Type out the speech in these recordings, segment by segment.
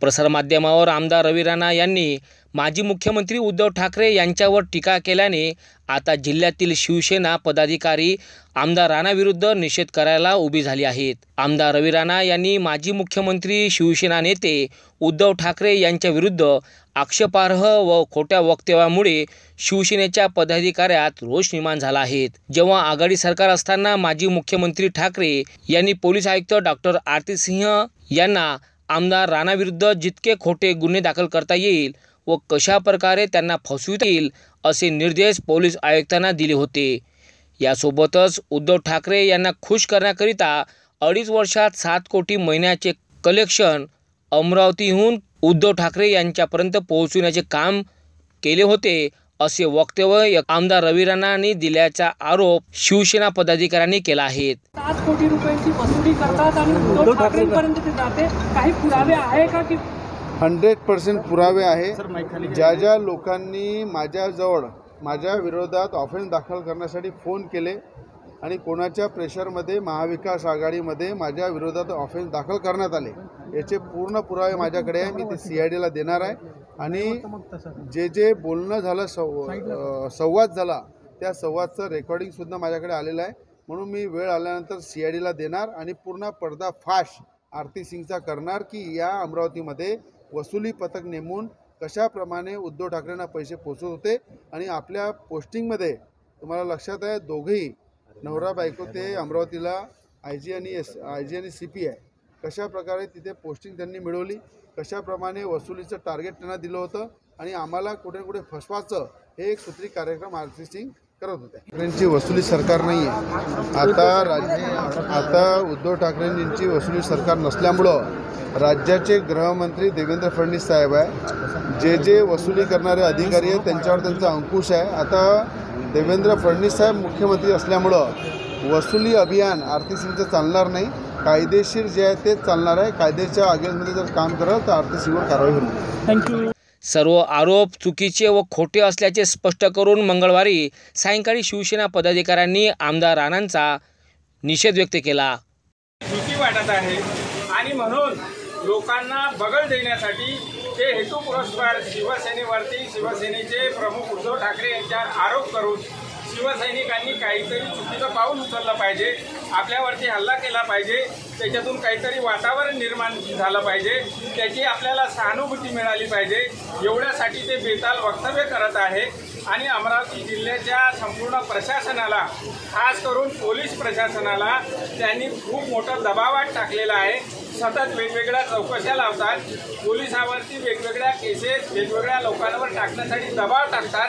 प्रसारमाध्यमावर आमदार रवी राणा यांनी माजी मुख्यमंत्री उद्धव ठाकरे यांच्यावर टीका केल्याने आता जिल्ह्यातील शिवसेना पदाधिकारी आमदार राणाविरुद्ध निषेध करायला उभी झाली आहेत. आमदार रवी राणा यांनी माजी मुख्यमंत्री शिवसेना नेते उद्धव ठाकरे यांच्या विरुद्ध आक्षेपार्ह व खोट्या वक्तव्यामुळे शिवसेनेच्या पदाधिकाऱ्यात रोष निर्माण झाला आहे. जेव्हा आघाडी सरकार असताना माजी मुख्यमंत्री ठाकरे यांनी पोलीस आयुक्त डॉक्टर आरती सिंह यांना आमदार राणाविरुद्ध जितके खोटे गुन्हे दाखल करता येईल व कशा प्रकारे त्यांना फसविता येईल असे निर्देश पोलीस आयुक्तांना दिले होते. यासोबतच उद्धव ठाकरे यांना खुश करण्याकरिता अडीच वर्षात सात कोटी महिन्याचे कलेक्शन अमरावतीहून उद्धव ठाकरे यांच्यापर्यंत पोहोचविण्याचे काम केले होते. असे वक्तव्य आमदार रवी राणांनी दिल्याचा आरोप शिवसेना पदाधिकाऱ्यांनी केला आहे. सात कोटी रुपयांची वसुली करतात आणि उद्धव ठाकरेंपर्यंत ते जाते. काही पुरावे आहे का की हंड्रेड पर्सेंट पुरावे आहे. ज्या ज्या लोकांनी माझ्याजवळ माझ्या विरोधात ऑफेन्स दाखल करण्यासाठी फोन केले आणि कोणाच्या प्रेशरमध्ये महाविकास आघाडीमध्ये माझ्या विरोधात ऑफेन्स दाखल करण्यात आले याचे पूर्ण पुरावे माझ्याकडे आहे. मी ते सी आय डीला देणार आहे. आणि जे जे बोलणं झालं सव संवाद झाला त्या संवादचं रेकॉर्डिंगसुद्धा माझ्याकडे आलेलं आहे. म्हणून मी वेळ आल्यानंतर सी आय डीला देणार आणि पूर्ण पडदा फाश आरती सिंगचा करणार की या अमरावतीमध्ये वसुली पथक नेमून कशाप्रमाणे उद्धव ठाकरेंना पैसे पोचवत होते आणि आपल्या पोस्टिंगमध्ये तुम्हाला लक्षात आहे दोघेही नवरा बायको ते अमरावतीला आय जी आणि एस आय जी आणि सी पी आहे कशा प्रकारे तिथे पोस्टिंग त्यांनी मिळवली कशाप्रमाणे वसुलीचं टार्गेट त्यांना दिलं होतं आणि आम्हाला कुठे ना कुठे फसवाचं हे एक सूत्री कार्यक्रम आर सी सिंग करत होते ठाकरेंची वसुली सरकार नाही आहे आता राज्य आता उद्धव ठाकरेंची वसुली सरकार नसल्यामुळं राज्याचे गृहमंत्री देवेंद्र फडणवीस साहेब आहे. जे जे वसुली करणारे अधिकारी आहेत त्यांच्यावर त्यांचा अंकुश आहे. आता देवेंद्र फडणवीस साहेब मुख्यमंत्री असल्यामुळं वसुली अभियान आरती सिंगचं चालणार नाही. कायदेशीर जे आहे तेच चालणार आहे. कायद्याच्या अगेन्स्टमध्ये जर काम कराल तर सिंगवर कारवाई होईल. थँक्यू सर्व आरोप चुकीचे व खोटे असल्याचे स्पष्ट करून मंगळवारी सायंकाळी शिवसेना पदाधिकाऱ्यांनी आमदार राणांचा निषेध व्यक्त केला. भीती वाटत आहे. आणि म्हणून लोकांना बगल देण्यासाठी ते हेतू पुरस्कार शिवसेनेवरती शिवसेनेचे प्रमुख उद्धव ठाकरे यांच्यावर आरोप करून शिवसैनिकांनी काहीतरी चुकीचं पाऊल उचललं पाहिजे. आपल्यावरती हल्ला केला पाहिजे त्याच्यातून काहीतरी वातावरण निर्माण झालं पाहिजे त्याची आपल्याला सहानुभूती मिळाली पाहिजे एवढ्यासाठी ते बेताल वक्तव्य करत आहे. आणि अमरावती जिल्ह्याच्या संपूर्ण प्रशासनाला खास करून पोलीस प्रशासनाला त्यांनी खूप मोठं दबावात टाकलेला आहे. सतत वेगवेगळ्या चौकशा लावतात. पोलिसावरती वेगवेगळ्या केसेस वेगवेगळ्या लोकांवर टाकण्यासाठी दबाव टाकतात.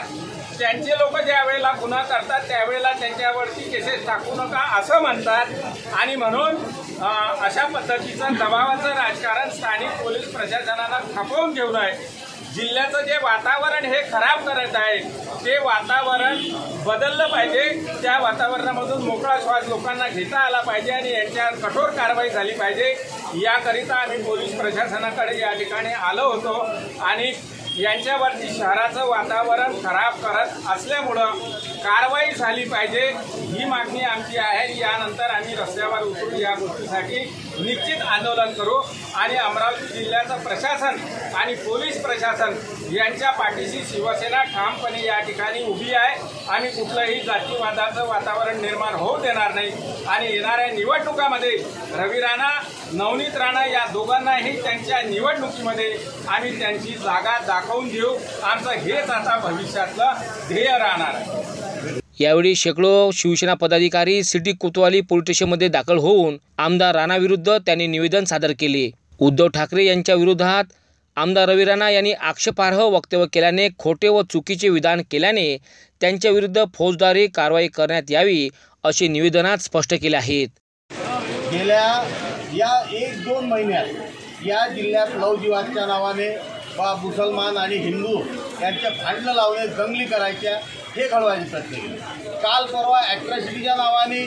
त्यांचे लोक ज्या वेळेला गुन्हा करतात त्यावेळेला त्यांच्यावरती केसेस टाकू नका असं म्हणतात. आणि म्हणून अशा पद्धतीचं दबावाचं राजकारण स्थानिक पोलीस प्रशासनानं खपवून घेऊन आहे जिल्ह्याचं जे वातावरण हे खराब करत आहे ते वातावरण बदललं पाहिजे. त्या वातावरणामधून मोकळा श्वास लोकांना घेता आला पाहिजे आणि यांच्यावर कठोर कारवाई झाली पाहिजे. याकरिता आम्ही पोलीस प्रशासनाकडे या ठिकाणी आलो होतो आणि यांच्यावरती शहराचं वातावरण खराब करत असल्यामुळं कारवाई झाली पाहिजे ही मागणी आमची आहे. यानंतर आम्ही रस्त्यावर उतरून या गोष्टीसाठी निश्चित आंदोलन करू आणि अमरावती जिल्ह्याचं प्रशासन आणि पोलीस प्रशासन यांच्या पाठीशी शिवसेना ठामपणे या ठिकाणी उभी आहे. आम्ही कुठलंही जातीवादाचं वातावरण निर्माण होऊ देणार नाही. आणि येणाऱ्या निवडणुकामध्ये रवी राणा नवनीत राणा या दोघांनाही त्यांच्या निवडणुकीमध्ये आम्ही त्यांची जागा दाखवून देऊ. आमचं हेच आता भविष्यातलं ध्येय राहणार आहे. यावेळी शेकडो शिवसेना पदाधिकारी सिटी कोतवाली पोलीस स्टेशनमध्ये दाखल होऊन आमदार राणाविरुद्ध त्यांनी निवेदन सादर केले. उद्धव ठाकरे यांच्या विरोधात आमदार रवी राणा यांनी आक्षेपार्ह वक्तव्य केल्याने खोटे व चुकीचे विधान केल्याने त्यांच्या विरुद्ध फौजदारी कारवाई करण्यात यावी असे निवेदनात स्पष्ट केले आहेत. गेल्या या एक दोन महिन्यात या जिल्ह्यात लवजीवादच्या नावाने बा मुसलमान आणि हिंदू यांचे भांडणं लावणे दंगली करायच्या हे घडवायचे प्रयत्न केले. काल परवा ॲट्रॉसिटीच्या नावाने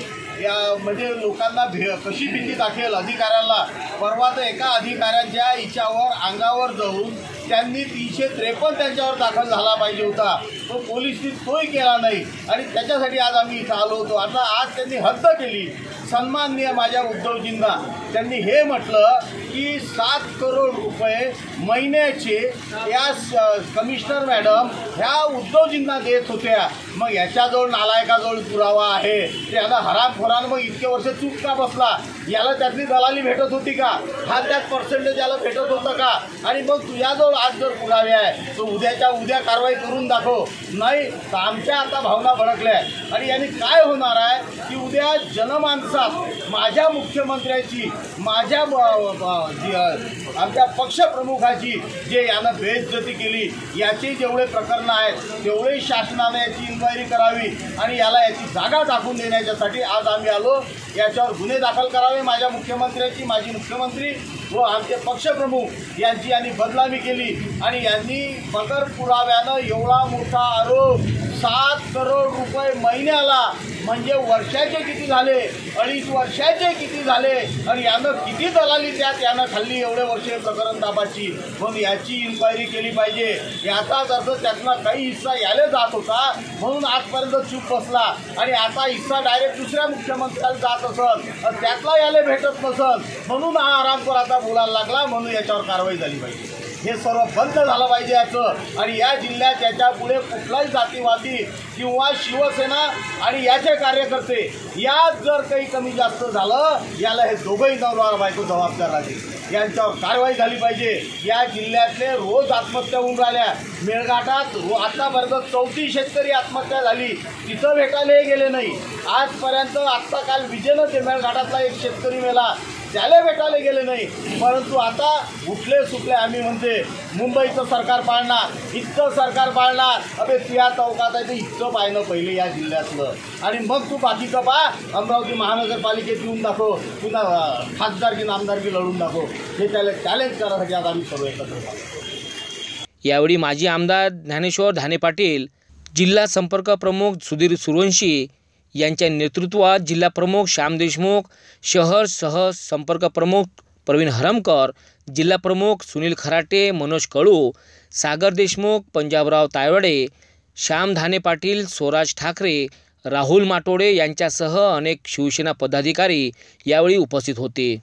या म्हणजे लोकांना भे कशी भीती दाखेल अधिकाऱ्याला परवा तर एका अधिकाऱ्याच्या इच्छावर अंगावर जाऊन त्यांनी तीनशे त्रेपन्न त्यांच्यावर दाखल झाला पाहिजे होता. तो पोलिसनी तोही केला नाही. आणि त्याच्यासाठी आज आम्ही इथं आलो होतो. आता आज त्यांनी हद्द केली. सन्माननीय माझ्या उद्धवजींना. त्यांनी हे म्हटलं की सात करोड रुपये महिन्याचे या स- कमिशनर मॅडम ह्या उद्धवजींना देत होत्या. मग याच्याजवळ नालायकाजवळ पुरावा आहे. ते आता हरामखोरानं मग इतके वर्ष चूक का बसला? याला त्यातली दलाली भेटत होती का? हा त्यात पर्सेंटेज याला भेटत होतं का? आणि मग तुझ्याजवळ आज जर पुरावे आहे तर उद्याच्या उद्या कारवाई करून दाखव. नाही तर आमच्या आता भावना भडकल्या आणि यांनी काय होणार आहे की उद्या जनमानसात माझ्या मुख्यमंत्र्याची माझ्या ब- जी, आमच्या पक्षप्रमुखाची जे यानं बेइज्जती केली याचे जेवढे प्रकरणं आहेत तेवढे शासनाने याची इन्क्वायरी करावी आणि याला याची जागा दाखवून देण्याच्यासाठी आज आम्ही आलो. याच्यावर गुन्हे दाखल करावे माझ्या मुख्यमंत्र्याची माजी मुख्यमंत्री व आमचे पक्षप्रमुख यांची यांनी बदनामी केली आणि यांनी बगर पुराव्यानं एवढा मोठा आरोप सात करोड रुपये महिन्याला म्हणजे वर्षाचे किती झाले? अडीच वर्षाचे किती झाले? आणि यानं किती दलाली त्यात यानं खाल्ली एवढे वर्ष प्रकरण दाबाची मग याची इन्क्वायरी केली पाहिजे. याचाच अर्थ त्यातला काही हिस्सा याले जात होता म्हणून आजपर्यंत चूक बसला. आणि आता हिस्सा डायरेक्ट दुसऱ्या मुख्यमंत्र्याला जात असत त्यातला याले भेटत नसत म्हणून हा आरामकर आता बोलायला लागला म्हणून याच्यावर कारवाई झाली पाहिजे. हे सर्व बंद झालं पाहिजे याचं. आणि या जिल्ह्यात याच्यापुढे कुठलाही जातीवादी किंवा शिवसेना आणि याचे कार्यकर्ते यात जर काही कमी जास्त झालं याला हे दोघंही नवरा बायको जबाबदार राहतील यांच्यावर कारवाई झाली पाहिजे. या जिल्ह्यातले रोज आत्महत्या होऊन राहिल्या. मेळघाटात रो आत्तापर्यंत चौथी शेतकरी आत्महत्या झाली. तिथं भेटायलाही गेले नाही. आजपर्यंत आत्ता काल विजेनं ते मेळघाटातला एक शेतकरी मेला. त्याला भेटायला गेले नाही. परंतु आता उठले सुटले आम्ही म्हणते मुंबईचं सरकार पाळणार इतकं सरकार पाळणार. अबे तुया चौकात आहे ते इतकं पाहिलं पहिले या जिल्ह्यातलं. आणि मग तू बाकीचं पा अमरावती महानगरपालिकेत येऊन दाखव तुला अं, खासदारकी नामदारकी लढून दाखव. हे त्याला चॅलेंज करायसाठी आज आम्ही सर्व एकत्र यावेळी माजी आमदार ज्ञानेश्वर धाने पाटील जिल्हा संपर्क प्रमुख सुधीर सुरवंशी यांच्या नेतृत्वात जिल्हा प्रमुख श्याम देशमुख शहर सह संपर्क प्रमुख प्रवीण हरमकर जिल्हा प्रमुख सुनील खराटे मनोज कळू सागर देशमुख पंजाबराव तायवडे श्याम धाने पाटील स्वराज ठाकरे राहुल माटोडे यांच्यासह अनेक शिवसेना पदाधिकारी यावेळी उपस्थित होते.